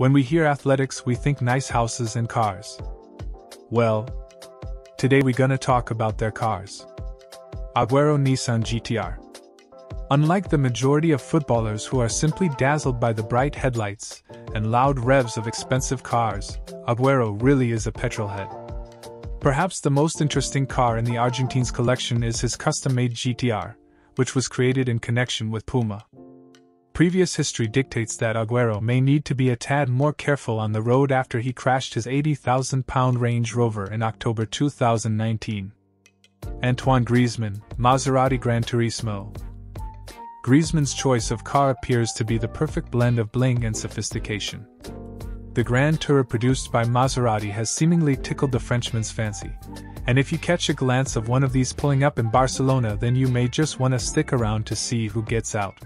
When we hear athletics, we think nice houses and cars. Well, today we gonna talk about their cars. Agüero Nissan GTR. Unlike the majority of footballers who are simply dazzled by the bright headlights and loud revs of expensive cars, Agüero really is a petrolhead. Perhaps the most interesting car in the Argentine's collection is his custom made GTR, which was created in connection with Puma. Previous history dictates that Agüero may need to be a tad more careful on the road after he crashed his 80,000 pound Range Rover in October 2019. Antoine Griezmann, Maserati Gran Turismo. Griezmann's choice of car appears to be the perfect blend of bling and sophistication. The Grand Tourer produced by Maserati has seemingly tickled the Frenchman's fancy, and if you catch a glance of one of these pulling up in Barcelona, then you may just want to stick around to see who gets out.